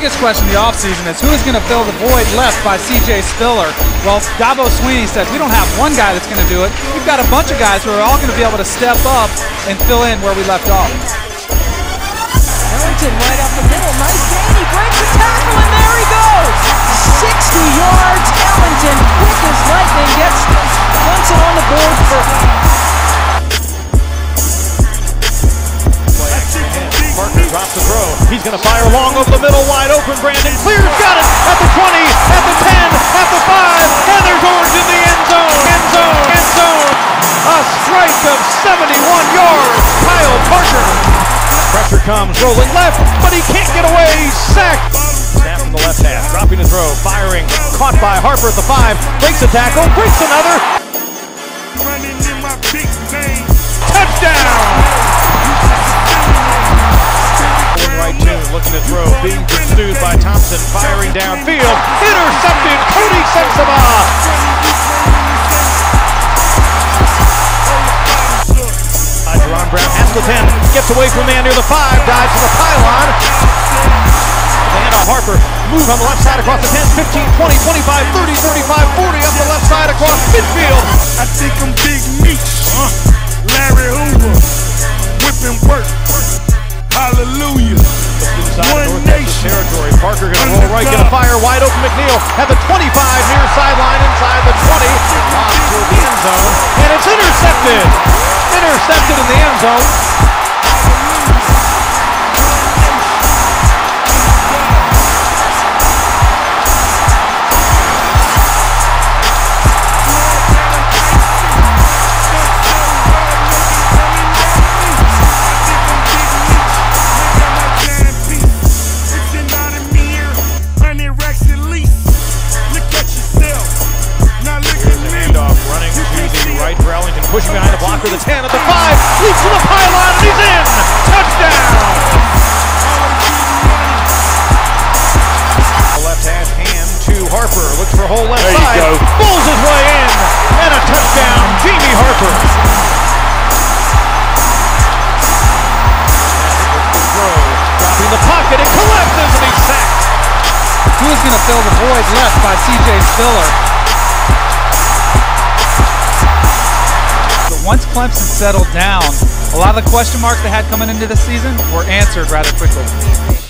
question in the offseason is who is going to fill the void left by CJ Spiller? Well, Dabo Swinney says we don't have one guy that's going to do it. We've got a bunch of guys who are all going to be able to step up and fill in where we left off. Ellington right up the middle. Nice gain. He breaks the tackle, and there He's going to fire long over the middle, wide open. Brandon clears, got it at the 20, at the 10, at the 5, and there's Orange in the end zone. End zone, end zone. A strike of 71 yards. Kyle Parker. Pressure comes, rolling left, but he can't get away. Sacked. Snap from the left half, dropping the throw, firing, caught by Harper at the 5, breaks a tackle, breaks another. By firing downfield, intercepted, Coty Sensabaugh. Uh, Jerron Brown has the 10, gets away from man near the 5, dives to the pylon. And Harper, move on the left side across the 10, 15, 20, 25, 30, 35, 40, up the left side across midfield. I think I'm Big. Uh, Larry Hoover. Whipping work. Hallelujah. McNeil at the 25 near sideline, inside the 20, off to the end zone, and it's intercepted. Intercepted in the end zone. Pushing behind the blocker, the 10 at the 5, leaps to the pylon, and he's in! Touchdown! The left hash hand to Harper, looks for hole left There you side, go. pulls his way in, and a touchdown, Jamie Harper. Dropping the pocket, it collapses, and he's sacked. Who is going to fill the void left by CJ Spiller? Once Clemson settled down, a lot of the question marks they had coming into the season were answered rather quickly.